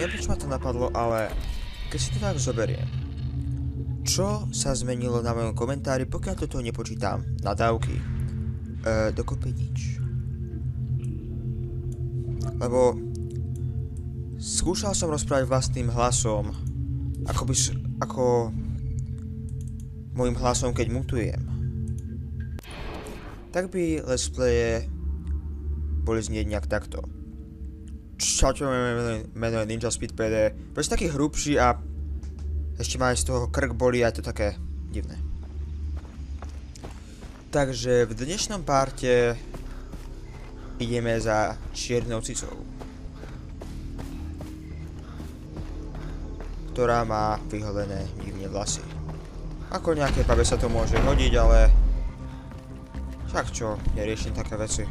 Neviem, prečo ma to napadlo, ale keď si to tak zoberiem, čo sa zmenilo na mojom komentári, pokiaľ toto nepočítam nadávky? E, dokopy nič. Lebo skúšal som rozprávať vlastným hlasom, ako by ako môjim hlasom, keď mutujem tak by let's boli znieť nejak takto. Moje meno- je Ninja Speed PD. Proste taký hrubší a ešte má aj z toho krk bolí a je to také divné. Takže v dnešnom parte ideme za čiernou cicou. Ktorá má vyholené divne vlasy. Ako nejaké babe sa to môže hodiť, ale však čo, neriešim také veci.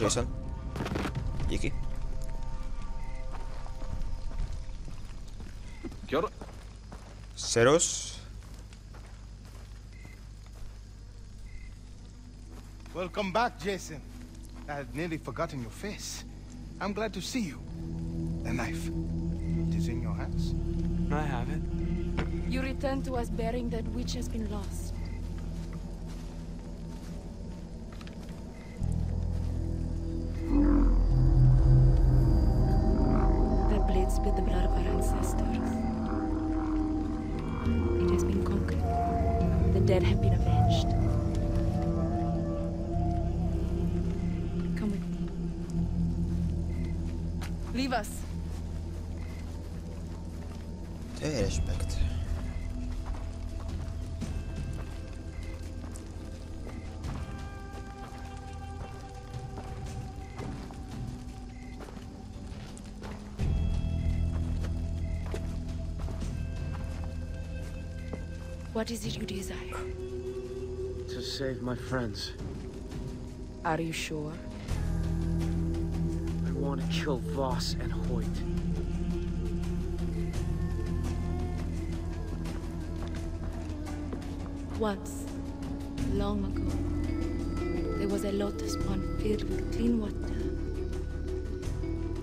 Jason? Díky. Kia ora. Welcome back, Jason. I had nearly forgotten your face. I'm glad to see you. The knife. It is in your hands. I have it. You return to us bearing that which has been lost. What is it you desire? To save my friends. Are you sure? I want to kill Voss and Hoyt. Once, long ago, there was a lotus pond filled with clean water.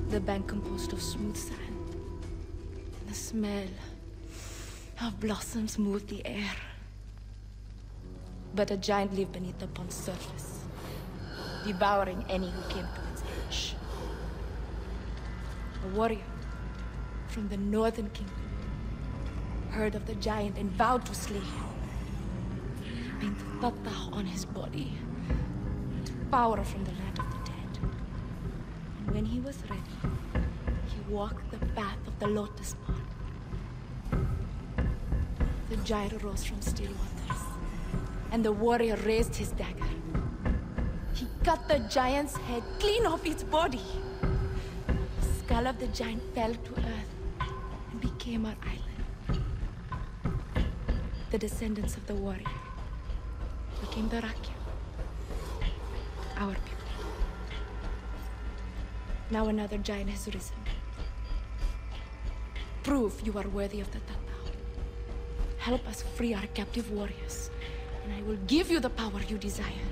The bank composed of smooth sand. The smell of blossoms moved the air. But a giant lived beneath the pond's surface, devouring any who came to its edge. A warrior from the northern kingdom heard of the giant and vowed to slay him painted Tatah on his body. Power from the land of the dead. And when he was ready, he walked the path of the lotus pond. Giant rose from still waters, and the warrior raised his dagger. He cut the giant's head clean off its body. The skull of the giant fell to earth and became our island. The descendants of the warrior became the Rakya. Our people. Now another giant has risen. Prove you are worthy of the Tata. Help us free our captive warriors, and I will give you the power you desire.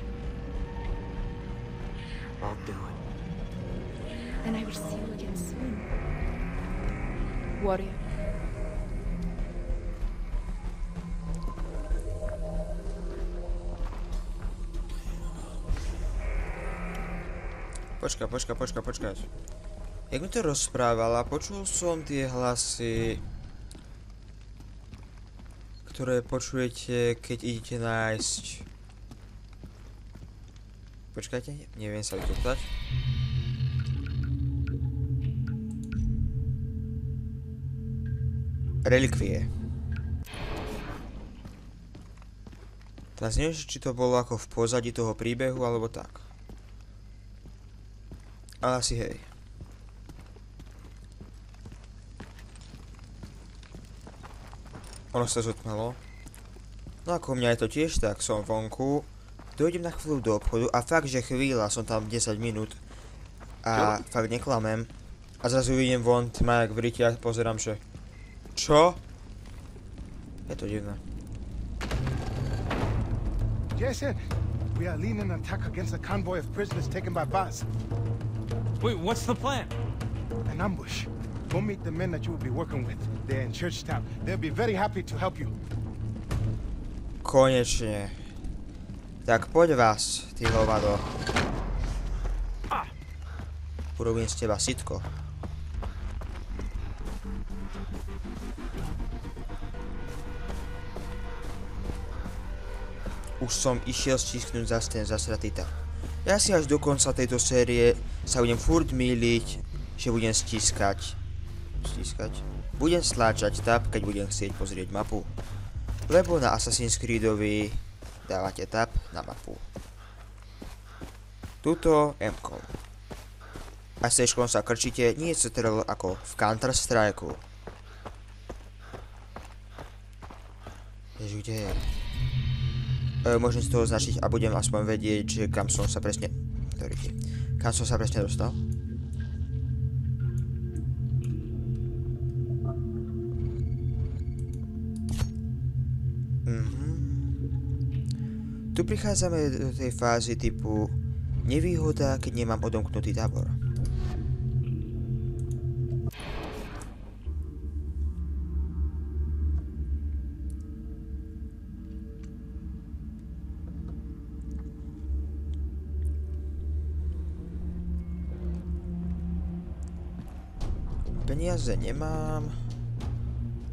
I'll do it. Then I will see you again soon. Warrior. Počkaj, počkaj, počkaj, počkaj. Jak mi to rozprávala, počul som tie hlasy, ktoré počujete, keď idete nájsť... Počkajte, neviem sa vytúptať. Relikvie. Teraz neviem, či to bolo ako v pozadí toho príbehu, alebo tak. Ale asi hej. Ono sa zotmelo. No ako mňa je to tiež tak, som vonku, dojdem na chvíľu do obchodu a fakt, že chvíľa, som tam 10 minút a fakt neklamem. A zrazu vidím von tma jak v rite a pozerám, že čo? Je to divné. Jason, we are leading an attack against a convoy of prisoners taken by Baz. Wait, what's the plan? An ambush. Go meet the men that you will be working with. They're in Churchtown. They'll be very happy to help you. Konečne. Tak poď vás, ty hovado. Urobím z teba sitko. Už som išiel stisknúť zase ten zasratý tap. Ja si až do konca tejto série sa budem furt míliť, že budem stiskať. Stiskať? Budem stláčať tab, keď budem chcieť pozrieť mapu. Lebo na Assassin's Creedovi dávate tab na mapu. Tuto m -kom. A s sa krčíte nie CTRL ako v Counter Strike. Ježiš, kde je? E, môžem si to označiť a budem aspoň vedieť, že kam som sa presne... Ktorý? Kam som sa presne dostal? Tu prichádzame do tej fázy typu nevýhoda, keď nemám odomknutý tábor. Peniaze nemám.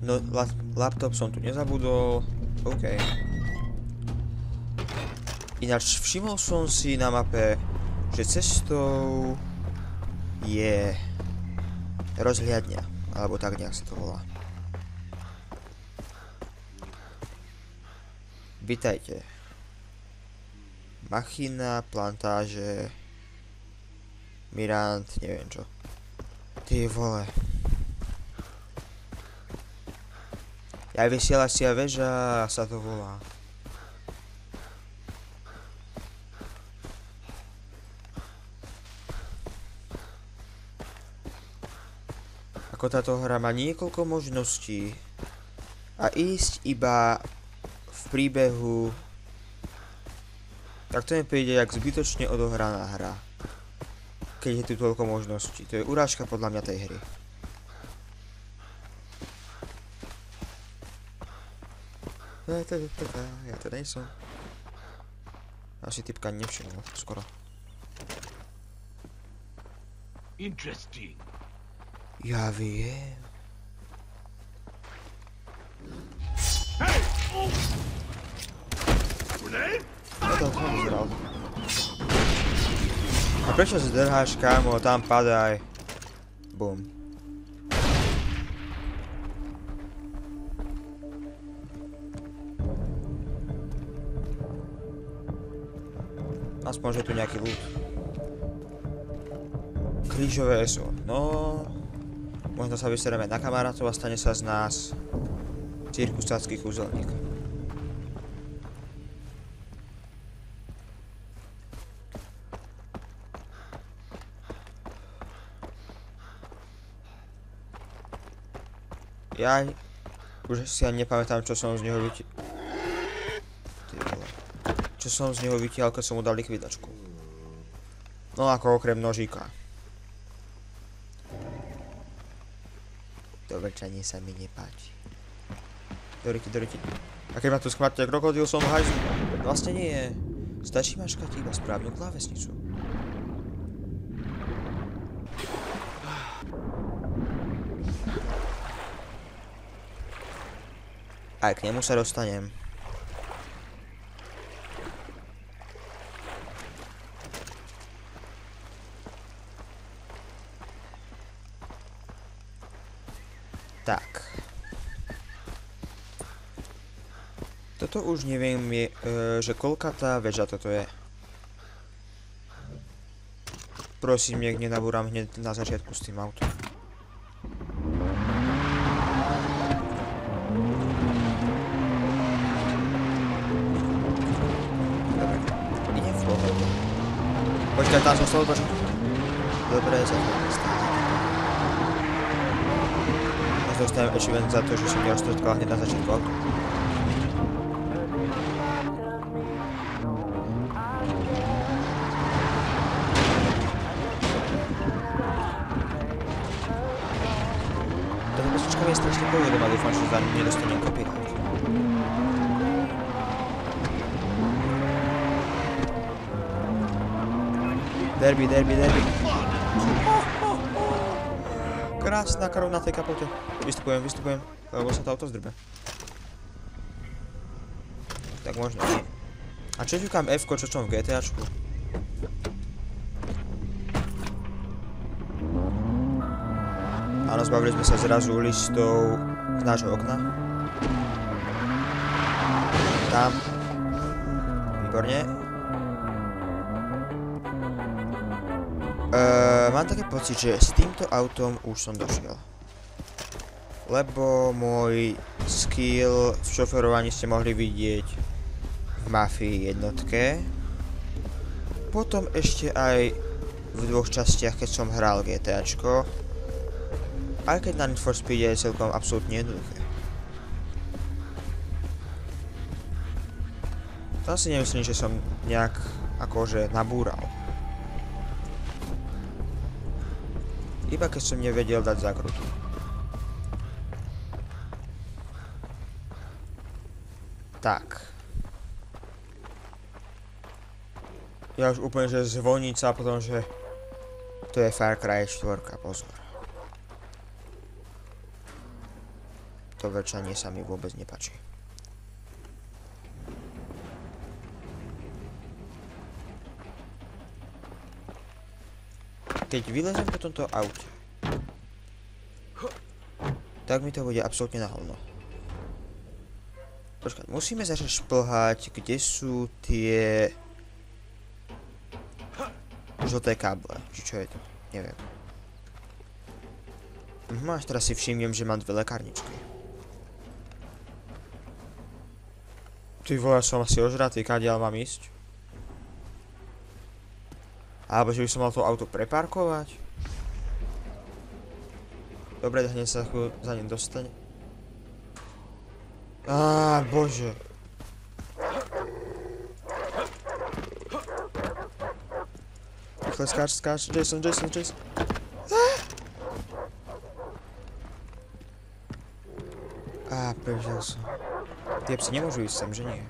No, la laptop som tu nezabudol. OK. Ináč všimol som si na mape, že cestou je rozhliadňa, alebo tak nejak sa to volá. Vítajte. Machina, plantáže, Mirant, neviem čo. Ty vole. Ja vysielacia väža sa to volá. Ako táto hra má niekoľko možností a ísť iba v príbehu tak to mi príde jak zbytočne odohraná hra. Keď je tu toľko možností. To je urážka podľa mňa tej hry. Ja to nejsem. Asi typka nevšimol, skoro. Interesting. Ja viem. Vyzeral. A prečo zdrháš, kámo, tam padaj. Bum. Aspoň, že tu nejaký loot. Krížové ESO. No... Možno sa vysereme na kamarátov a stane sa z nás cirkusácký kúzelník. Ja už si ani nepamätám, čo som z neho vytiaľ. Čo som z neho vytiaľ, keď som mu dal likvidačku. No ako okrem nožíka. To vrčanie sa mi nepáči. Doriti, doriti. A keď ma tu schmatne krokodil, som hajzu. Vlastne nie je. Stačí maškať iba správnu klávesnicu. Aj k nemu sa dostanem. Už neviem, je, že koľka tá väža toto je. Prosím, nech nenabúram hneď na začiatku s tým autom. Dobre, idem v pohode. Počkaj, tam som stol, počkaj. Dobre, za to stále. Ja dostanem achievement za to, že som neroztrtkal hneď na začiatku auto. Pesnička mi je strašne povedomá, dúfam, že za ňu nedostanem copyright. Derby, derby, derby. Krásna krv na tej kapote. Vystupujem, vystupujem, lebo sa to auto zdrbe. Tak možno nie. A čo ťukám F, čo čom v GTAčku? Áno, zbavili sme sa zrazu listov z nášho okna. Tam. Výborne. Uh, mám taký pocit, že s týmto autom už som došiel. Lebo môj skill v šoferovaní ste mohli vidieť v Mafii jednotke. Potom ešte aj v dvoch častiach, keď som hral GTAčko. Keď na Need for Speed je celkom absolútne jednoduché. Tam si nemyslím, že som nejak akože nabúral. Iba keď som nevedel dať zakrutu. Tak. Ja už úplne, že zvonica potom, že to je Far Cry 4, pozor. To vrčanie sa mi vôbec nepačí. Keď vylezem po tomto aute, tak mi to bude absolútne na hovno. Počkať, musíme začať šplhať, kde sú tie žlté káble, či čo je to, neviem. Mhm, až teraz si všimnem, že mám dve lekárničky. Vole, som asi ožratý, kadiaľ mám ísť? Alebo že by som mal to auto preparkovať? Dobre, hneď sa za ním dostane. Á, bože. Rýchle skáč, skáč, Jason, Jason, Jason. Á, prežil som. Tie psi nemôžu ísť sem, že nie?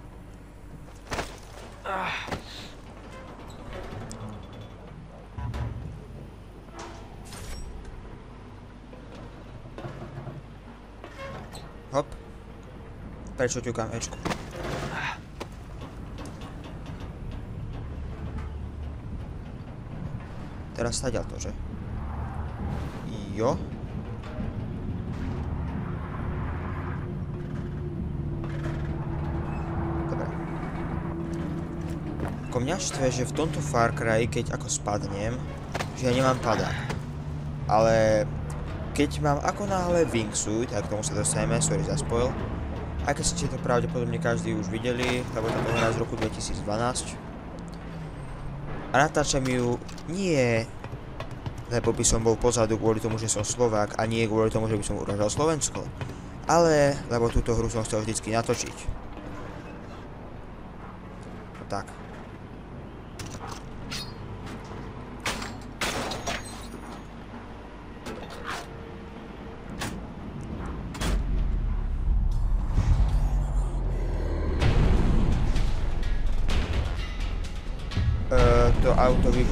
Hop. Prečo ťukám Ečku? Teraz staďal to, že? Ako mňa štve, že v tomto Far Cry, keď ako spadnem, že ja nemám padák. Ale keď mám ako náhle wingsuit, a k tomu sa dostaneme, sorry za spoil, aj keď ste to pravdepodobne každý už videli, lebo tam hra z roku 2012. A natáčam ju nie lebo by som bol pozadu kvôli tomu, že som Slovák a nie kvôli tomu, že by som uražal Slovensko. Ale, lebo túto hru som chcel vždycky natočiť.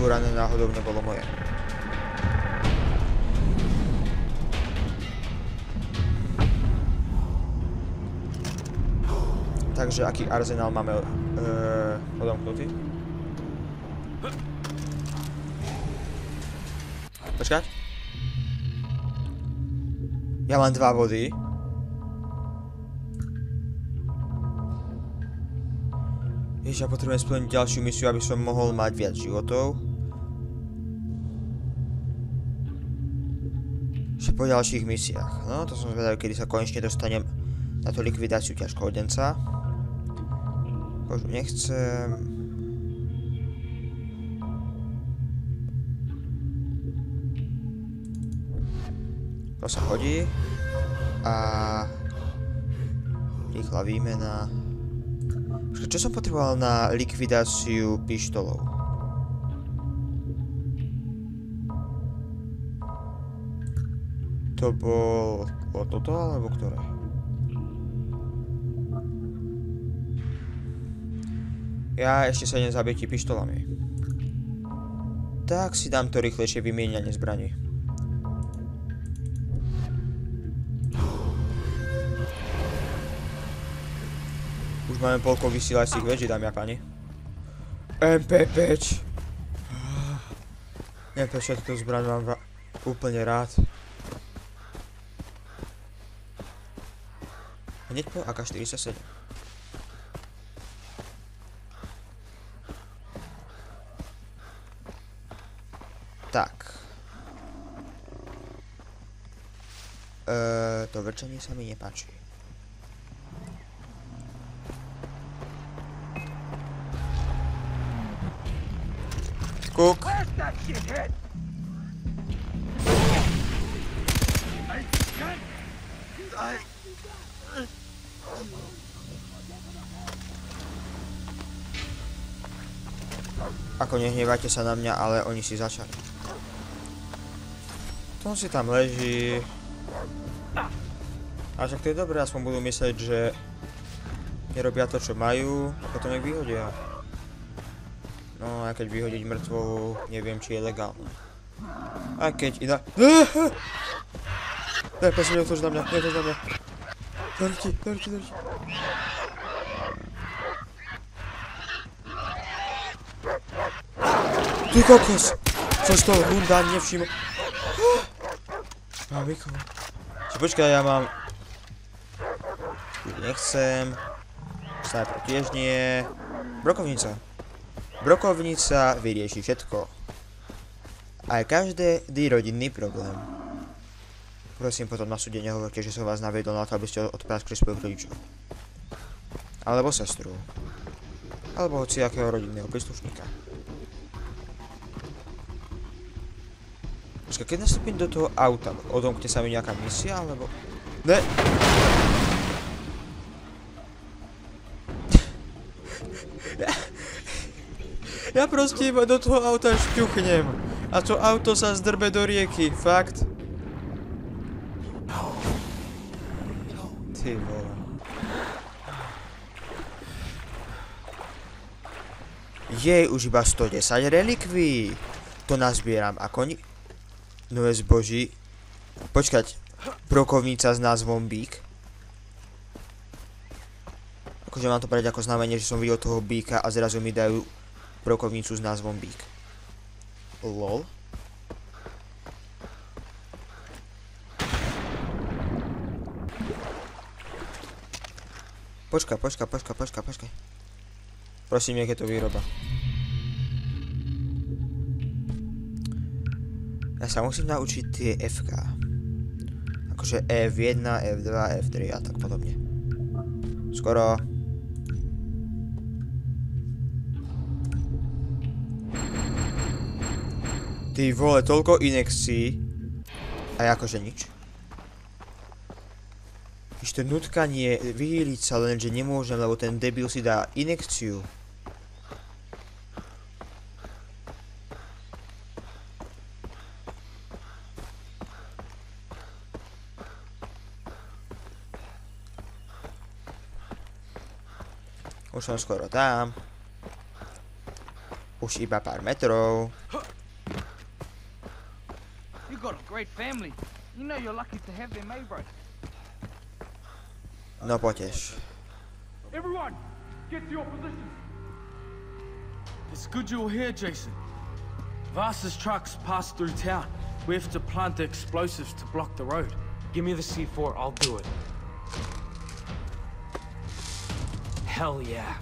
Vybúrané náhodou nebolo moje. Takže aký arzenál máme e, odomknutý? Počkať. Ja mám dva body. Ježiš, ja potrebujem splniť ďalšiu misiu, aby som mohol mať viac životov. Po ďalších misiách. No, to som zvedavý, kedy sa konečne dostanem na tú likvidáciu ťažkohodenca. Božu, nechcem... To sa hodí. A... Rýchla výmena. Čo som potreboval na likvidáciu pištolov? To bol... toto, alebo ktoré? Ja ešte sa nezabití pištolami. Tak si dám to rýchlejšie vymieňanie zbraní. Už máme polko vysielacích väčší, dámy a páni. MP5. MP5, túto zbraň mám úplne rád. Hneď po AK-47. Tak. Eee, to vrčanie sa mi nepáči. Kuk. Ako nehnevajte sa na mňa, ale oni si začali. To si tam leží. A však to je dobré, aspoň budú myslieť, že nerobia to, čo majú, potom ich vyhodia. No, a keď vyhodiť mŕtvolu, neviem, či je legálne. A keď iná... Ne, prosím, neutoč na mňa, neutoč na mňa. Dorti, dorti, dorti. Ty kokos! Som z toho hunda nevšimol. Mamiku. Či počkaj, ja mám... Nechcem. Sniper tiež nie. Brokovnica. Brokovnica vyrieši všetko. Aj každý rodinný problém. Prosím potom na súde nehovorte, že som vás naviedol na to, aby ste odpráskli svojich rodičov. Alebo sestru. Alebo hoci akého rodinného príslušníka. Počkaj, keď nastúpim do toho auta, odomkne sa mi nejaká misia, alebo... Ne! Ja proste iba do toho auta šťuchnem. A to auto sa zdrbe do rieky, fakt. Ty vole. Jej, už iba 110 relikví. To nazbieram ako ni... No je zboží. Počkať, brokovnica s názvom Bík. Akože mám to brať ako znamenie, že som videl toho Bíka a zrazu mi dajú brokovnicu s názvom Bík. LOL. Počkaj, počkaj, počkaj, počkaj, počkaj. Prosím, nech je to výroba. Ja sa musím naučiť tie FK. Akože F1, F2, F3 a tak podobne. Skoro. Ty vole, toľko inekcií. A akože nič. Ešte nutkanie vyhýliť sa, lenže nemôžem, lebo ten debil si dá inekciu. Už som skoro tam. Už iba pár metrov. You got a great family. You know you're lucky to have them, eh, bro? No potež. Everyone, get to your positions. It's good you're here, Jason. Vasa's trucks pass through town. We have to plant the explosives to block the road. Give me the C4, I'll do it. Hell yeah.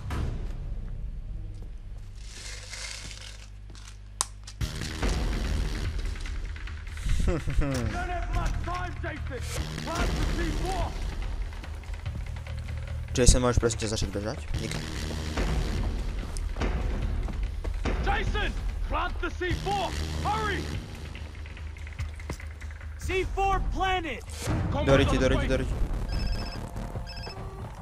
Don't have much time, Jason. Plant the C4. Jason, môžeš presne začať bežať? Nik. Jason, plant the C4. Hurry. C4 planet! Convoy's Doriti, on its Doriti, way. Doriti.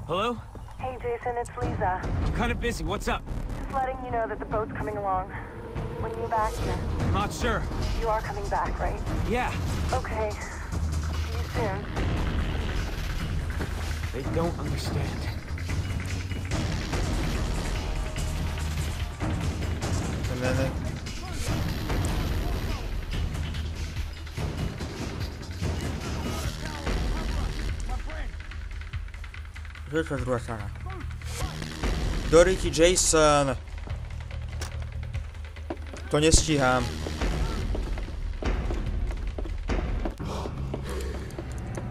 Hello? Hey, Jason, it's Lisa. I'm kind of busy. What's up? Just letting you know that the boat's coming along. When you back here, Not sure. you are coming back, right? Yeah. Okay. See you soon. They don't understand. Ne, ne. Čo je to druhá strana? Doriti, Jason! To nestíham.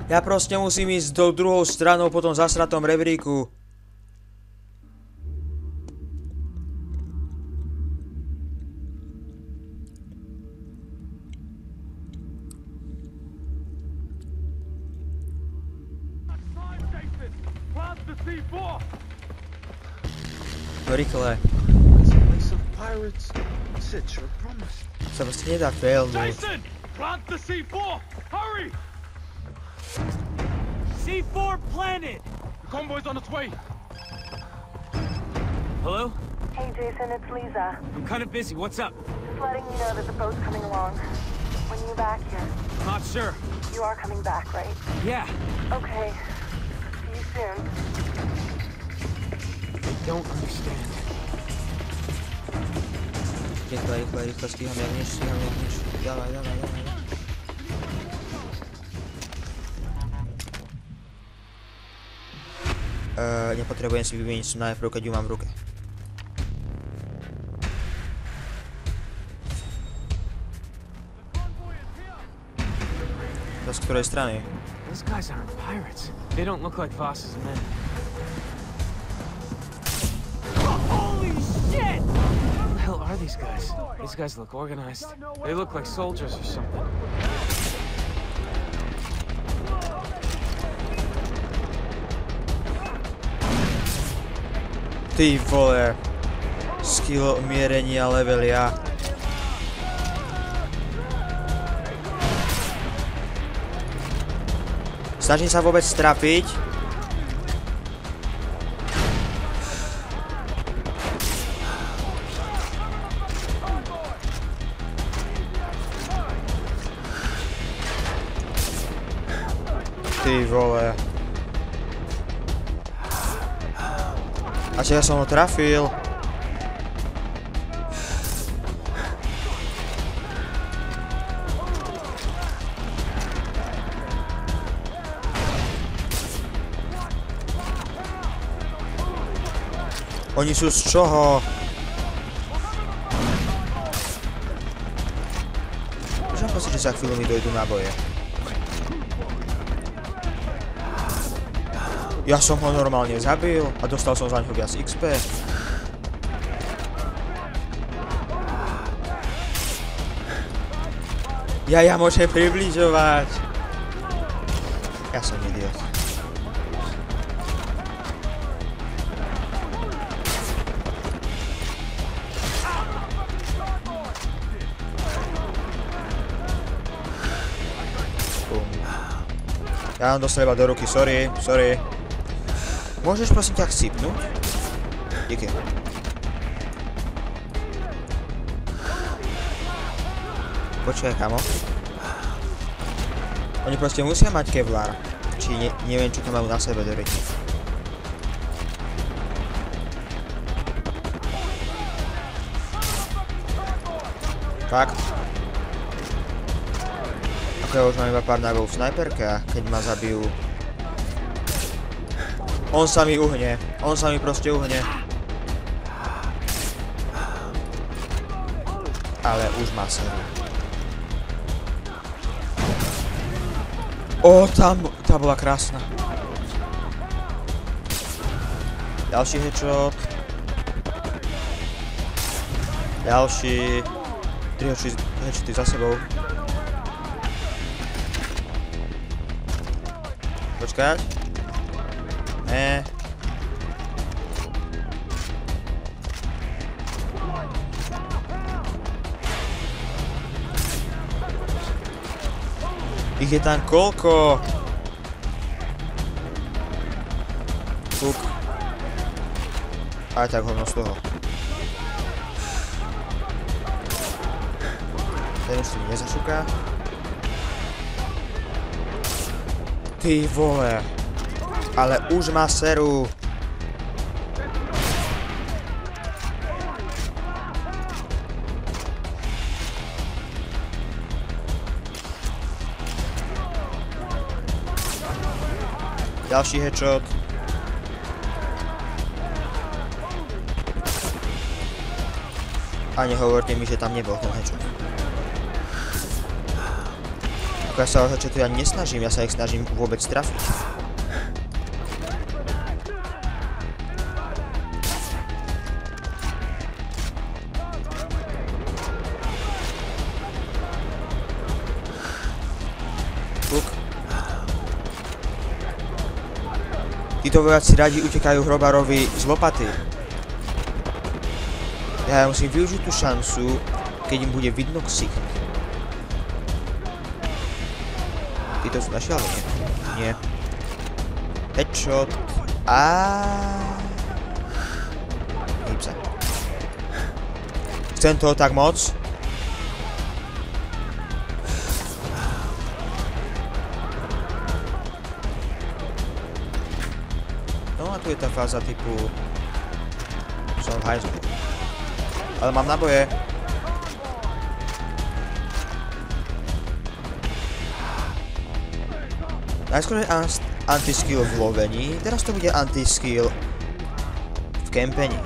Ja proste musím ísť do druhou stranou po tom zasratom rebríku. Sa proste nedá failnúť. Jason, plant the C4. Hurry. C4 planet! The convoy's on its way. Hello? Hey, Jason, it's Lisa. I'm kind of busy. What's up? Just letting you know that the boat's coming along. When you back here, Not sure. you are coming back, right? Yeah. Okay. See you soon. I don't understand. Rýchle, rýchle, rýchle, stíham, jak stíham, jak. Dávaj, dávaj, dávaj. Uh, nepotrebujem si vymeniť sniper, keď ju mám v ruke. To z ktorej strany? Those guys aren't pirates. They don't look like Voss's men. These guys? These guys look organized. They look like soldiers or something. Ty vole. Skill mierenia levelia. Snažím sa vôbec trafiť. Ty vole. A ja som ho trafil. Oni sú z čoho? Môžem pocit, že za chvíľu. Ja som ho normálne zabil a dostal som za ňo viac XP. Ja, ja môžem približovať. Ja som idiot. Ja mám do seba do ruky, sorry, sorry. Môžeš prosím ťa chcípnuť? Díky. Počkaj, kamo. Oni proste musia mať Kevlar. Či ne, neviem, čo to majú na sebe do ryti. Fakt? Ja už mám iba pár nabov v snajperke a keď ma zabijú... On sa mi uhne. On sa mi proste uhne. Ale už má seru. O, tam, tá bola krásna. Ďalší headshot. Ďalší. 3 headshoty za sebou. Počkať. Ich je tam koľko? Fuk. Aj tak hovno z toho. Ten už si nezašuká. Ty vole. Ale už má seru. Ďalší headshot. A nehovorte mi, že tam nebol ten headshot. Ako ja sa o headshoty ani nesnažím, ja sa ich snažím vôbec trafiť. Títo vojaci radi utekajú hrobarovi z lopaty. Ja musím využiť tú šancu, keď im bude vidno ksik. Títo sú naši, ale nie. Nie. Headshot. A. Hýb sa. Chcem toho tak moc. Tu je tá fáza typu... Hajzlu. Ale mám naboje. Najskôr je an- anti-skill v lovení, teraz to bude anti-skill v kempení.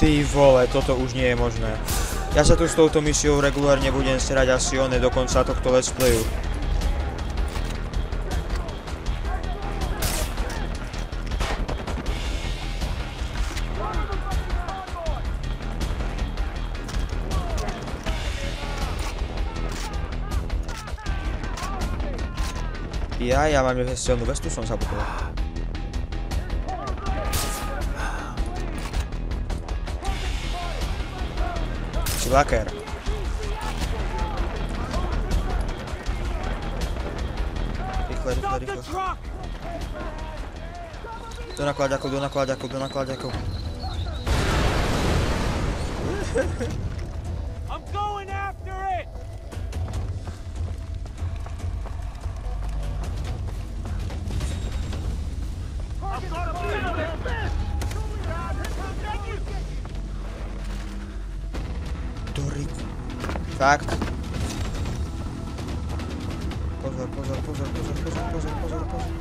Ty vole, toto už nie je možné. Ja sa tu s touto misiou regulárne budem srať asi one do konca tohto let's playu. Ja, ja mám silnú vestu, som zabudol. Si laker. Rýchle, rýchle, rýchle. Do nakladaku, do nakladaku, do nakladaku. I'm pozor.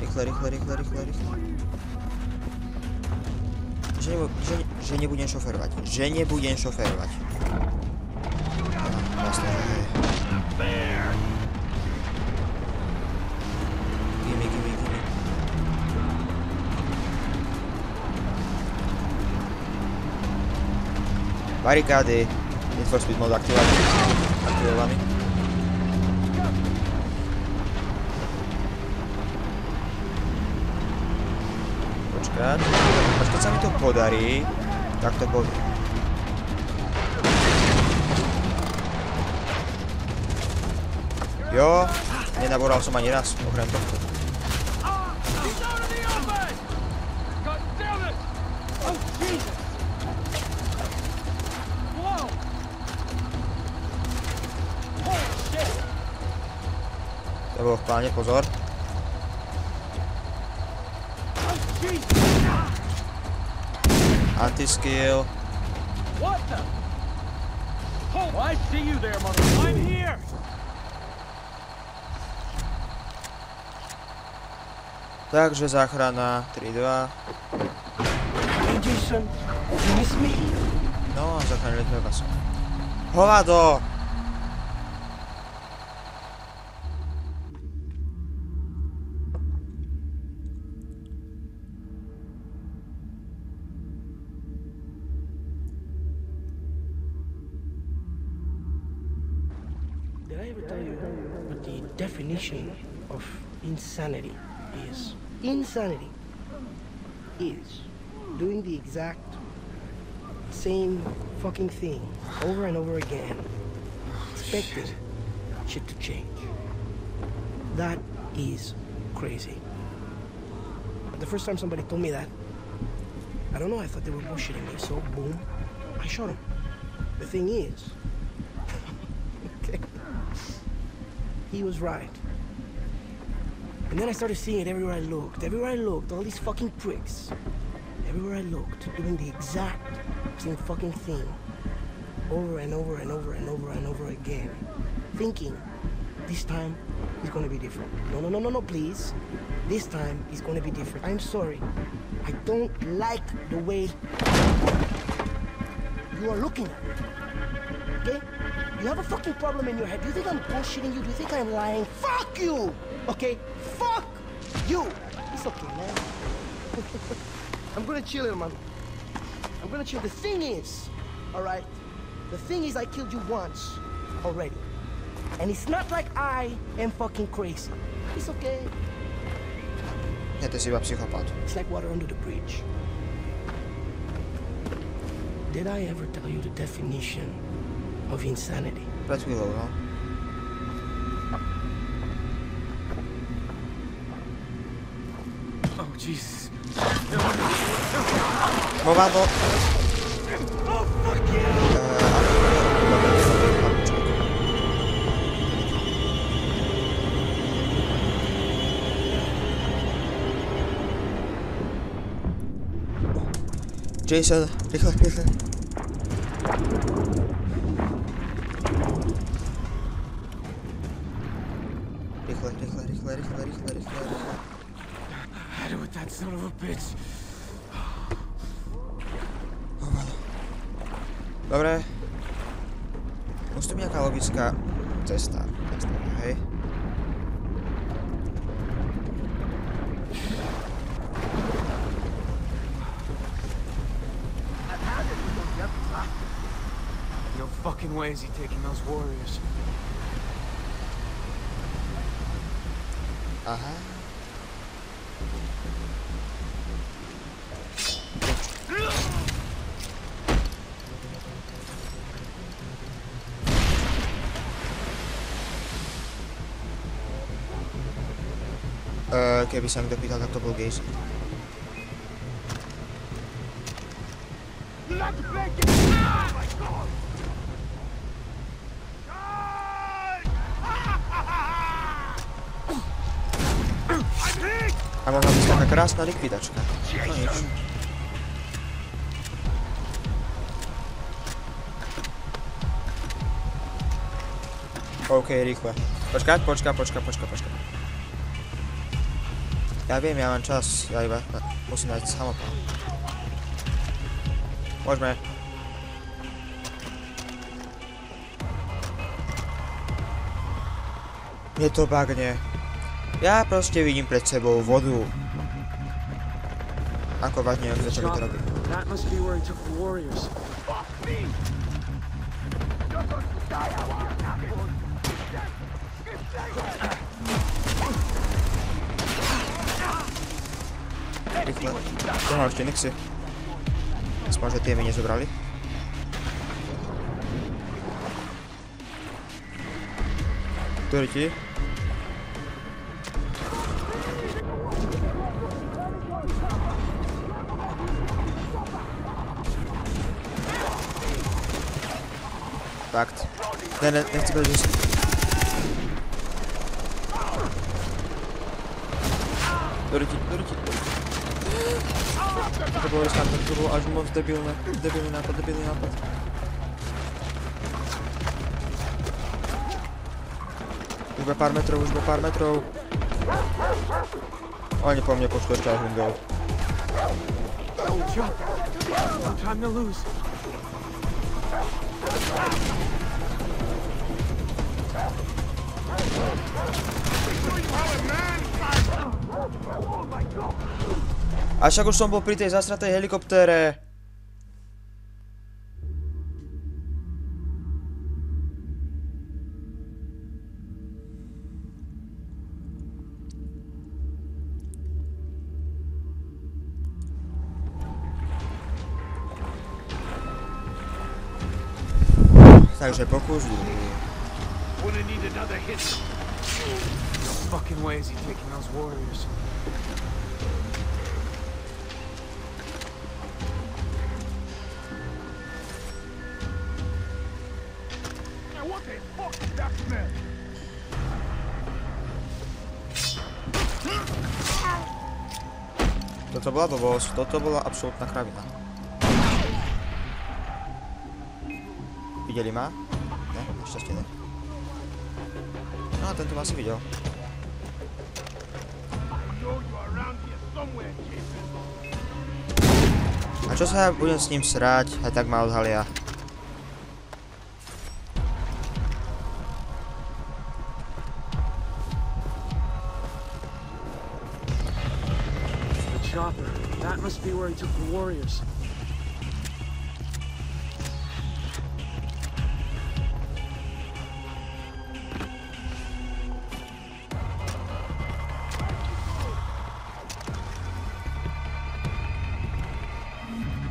Rýchle, rýchle, rýchle, rýchle, rýchle. Že, nebu, že, že nebudem šoferovať. Že nebudem šoferovať. Á, Jasné, že Barikády. Need for speed mode aktivovaný. Aktivovaný. Počkať. Až keď sa mi to podarí, tak to bude. Jo, nenaboral som ani raz, okrem tohto. Mother. I'm here! Takže záchrana 3-2. Hey, Jason, you miss me? No, zachránili sme vás. Hovado! Definition of insanity is? Insanity is doing the exact same fucking thing over and over again, expecting shit to change. That is crazy. But the first time somebody told me that, I don't know, I thought they were bullshitting me, so boom, I shot him. The thing is, okay, he was right. And then I started seeing it everywhere I looked. Everywhere I looked, all these fucking pricks. Everywhere I looked, doing the exact same fucking thing. Over and over and over and over and over again. Thinking, this time is gonna be different. No, no, no, no, no, please. This time is gonna be different. I'm sorry. I don't like the way you are looking at me. Okay? You have a fucking problem in your head. Do you think I'm bullshitting you? Do you think I'm lying? Fuck you! Okay? Fuck you! It's okay, man. I'm gonna chill, man. I'm gonna chill. The thing is, alright? The thing is, I killed you once already. And it's not like I am fucking crazy. It's okay. To jest chyba psychopat. It's like water under the bridge. Did I ever tell you the definition of insanity? Pred chvíľou, no. Oh, Jesus. Movadlo. Jason, rýchle, rýchle. Cesta. Cesta, hej. No fucking way is he taking those warriors. Aha. ќе би сам да питал на Тобол Гейс. А могла би така красна ликвидачка. Окей, okay, рихва. Почка, почка, почка, почка, почка. Ja viem, ja mám čas, ja iba na, musím nájsť samopal. Môžeme. Mne to bagne. Ja proste vidím pred sebou vodu. Ako vážne, jak začali to robiť. That must be where he took the warriors. Rýchle. Dohnal ešte Nixy. Aspoň, že tie mi nezobrali. Ktorý ti? Fakt. Ne, ne, nechci byť, si... Ktorý ti, ktorý. To bolo riskantné, to bolo až moc debilné, debilný nápad, debilný nápad. Už iba pár metrov, už iba pár metrov. Oni po mne pošlo ešte aj hungel. Oh, jump. No time to lose. A však už som bol pri tej zasratej helikoptére. Takže pokus. Wouldn't need another hit. Oh, no fucking way is he taking those warriors. Toto bola blbosť, toto bola absolútna kravina. Videli ma? Ne, našťastie ne. No a tento ma asi videl. know you're around here somewhere, Jason. A čo sa budem s ním srať, aj tak ma odhalia. Be where he took the warriors.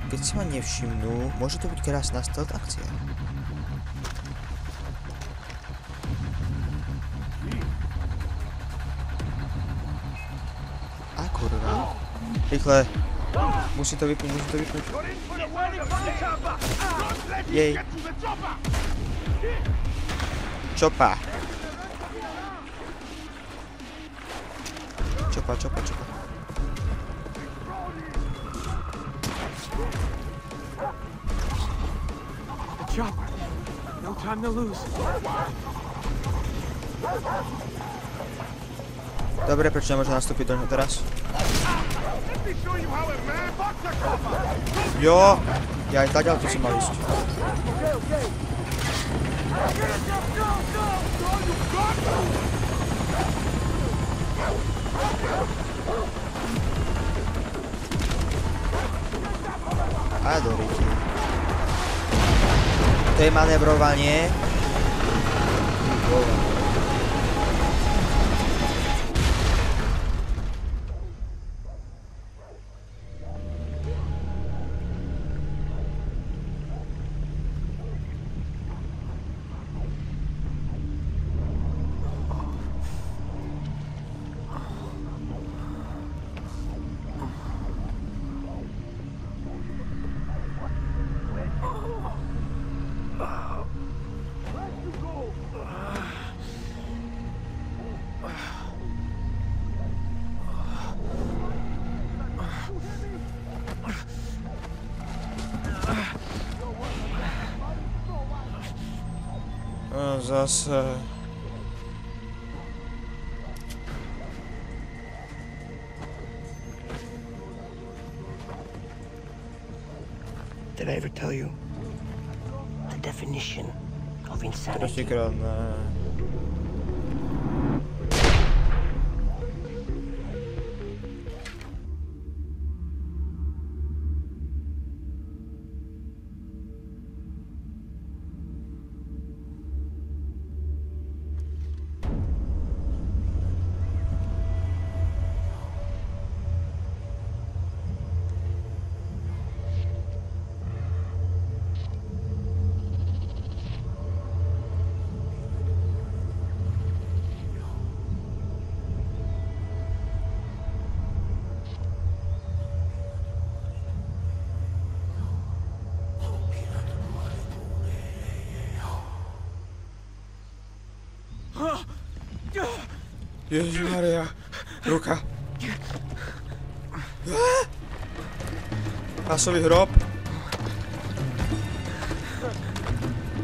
Keď si ma nevšimnú, môže to byť krásna stealth akcia. A kurva. Rýchle. Musí to vypnúť, musí to vypnúť. Jej. Čopa. Čopa, čopa, čopa. The chopper. No time to lose. Dobre, prečo nemôžem nastúpiť do ňa teraz? Jo, ja aj tak tu som mal ísť. A do ryti. To je manevrovanie. No zase. Did I ever tell you the definition of insanity? Ježišmaria. Ruka. Masový hrob.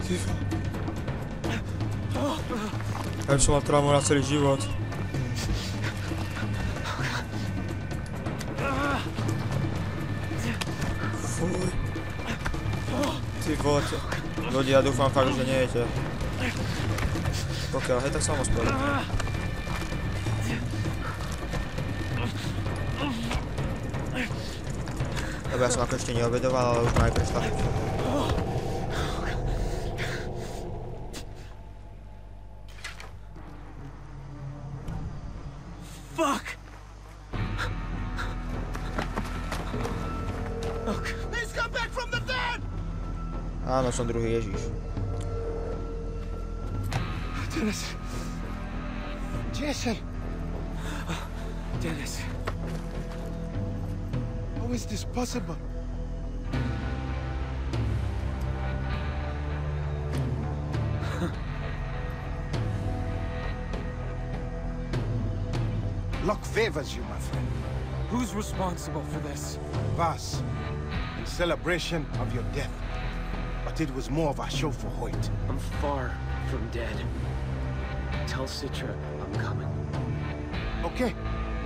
Ty vole. Ja by som mal traumu na celý život. Fuj. Ty vole, ľudia, dúfam fakt, že nejete. Pokiaľ, hej, tak sa Lebo ja som ako ešte neobedoval, ale už ma aj prešla. Áno, som druhý Ježiš. Dennis. Jason, Dennis. How is this possible? Luck favors you, my friend. Who's responsible for this? Voss, in celebration of your death. But it was more of a show for Hoyt. I'm far from dead. Tell Citra I'm coming. Okay,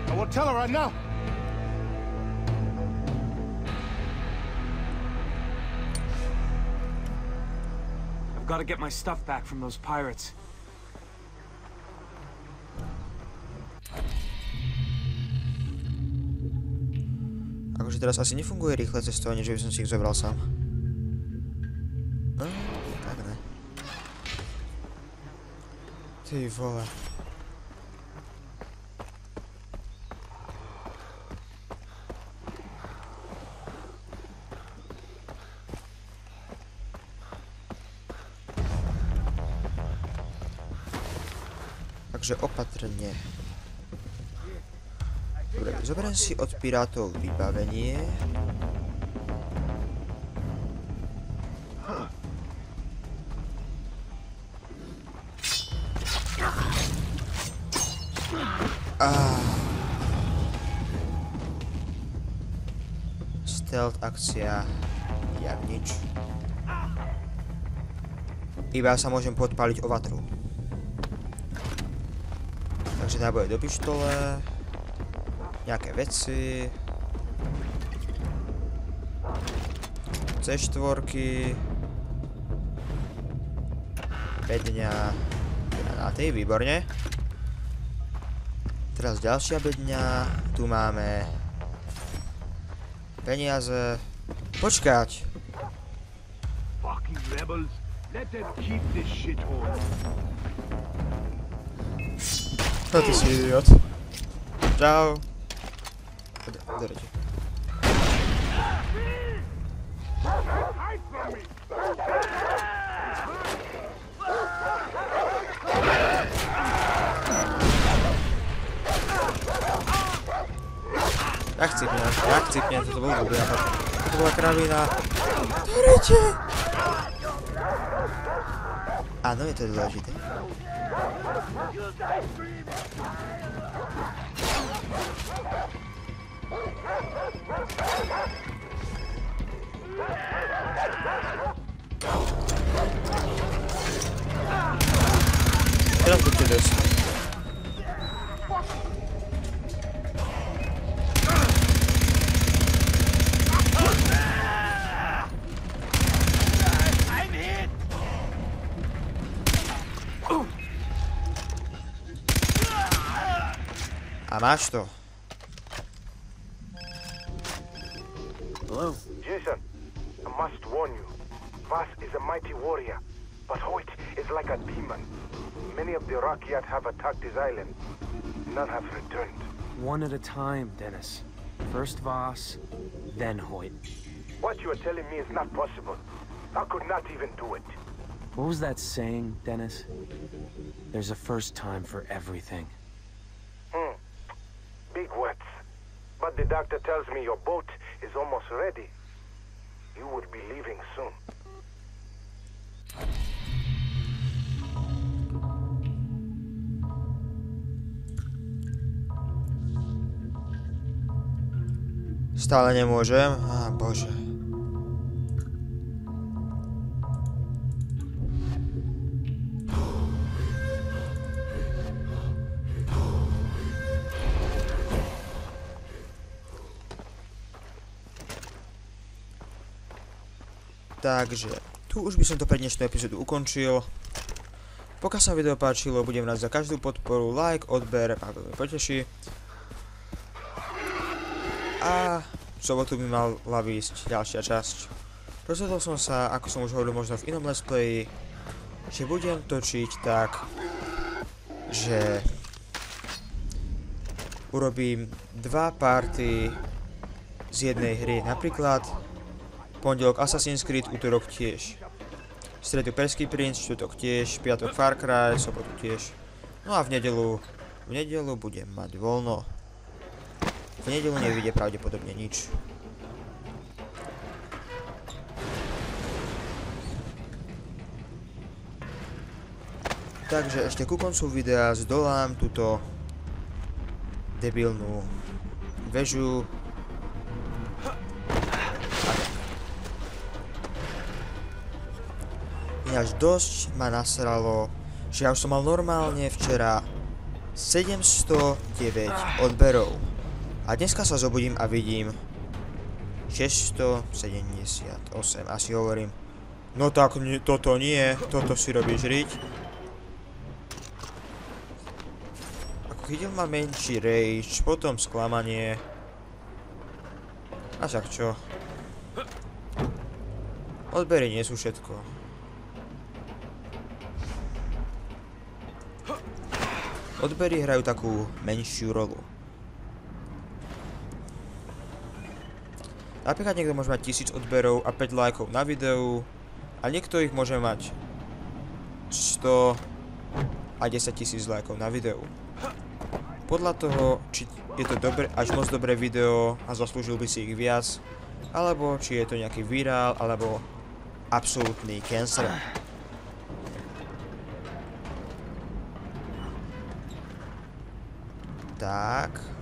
I will tell her right now. I've got to get my stuff back from those pirates. Teraz asi nefunguje rýchle cestovanie, že by som si ich zobral sám. No, tak ne. Ty vole. Takže opatrne. Dobre, zoberiem si od pirátov vybavenie. Ah. Stealth akcia. Jak nič. Iba sa môžem podpaliť o vatru. Takže náboje do pištole nejaké veci. C4. Bedňa. Granáty, výborne. Teraz ďalšia bedňa. Tu máme peniaze. Počkať. Fucking rebels. Let them keep this shithole. No ty si idiot. Čau. Me! Jak cipne, jak cipne, toto bol blbý nápad. To bola kravina. Dorite! Áno, je to dôležité. Teraz buďte dosť. A máš to. Hello? Island. None have returned. One at a time, Dennis. First Voss, then Hoyt. What you are telling me is not possible. I could not even do it. What was that saying, Dennis? There's a first time for everything. Hmm. Big words. But the doctor tells me your boat is almost ready. You would be leaving soon. Stále nemôžem. Á, bože. Takže, tu už by som to pre dnešnú epizódu ukončil. Pokiaľ sa video páčilo, budem rád za každú podporu, like, odber, ma veľmi poteší. A v sobotu by mala výjsť ďalšia časť. Rozhodol som sa, ako som už hovoril možno v inom let's playi, že budem točiť tak, že urobím dva party z jednej hry. Napríklad pondelok Assassin's Creed, útorok tiež. stredu Perský princ, čtvrtok tiež, piatok Far Cry, sobotu tiež. No a v nedelu, v nedelu budem mať voľno. V nedelu nevidie pravdepodobne nič. Takže ešte ku koncu videa zdolám túto debilnú väžu. Ináč dosť ma nasralo, že ja už som mal normálne včera 709 odberov. A dneska sa zobudím a vidím 678. A si hovorím, no tak toto nie, toto si robíš riť. Ako chytil ma menší rage, potom sklamanie. A však čo? Odbery nie sú všetko. Odbery hrajú takú menšiu rolu. Napríklad niekto môže mať 1000 odberov a 5 lajkov na videu a niekto ich môže mať 100 a 10 tisíc lajkov na videu. Podľa toho, či je to dobre, až moc dobré video a zaslúžil by si ich viac, alebo či je to nejaký virál, alebo absolútny cancer. Tak.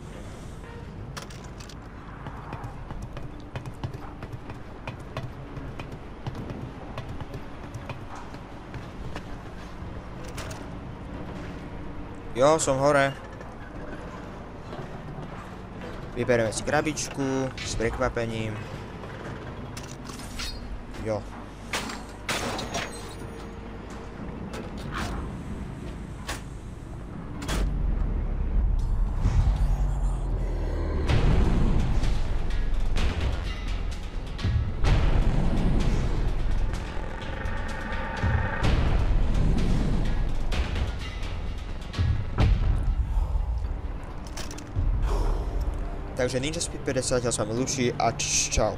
Jo, som hore. Vybereme si krabičku s prekvapením. Jo. Takže Ninja Speed 50 sa s vami lúči a čau.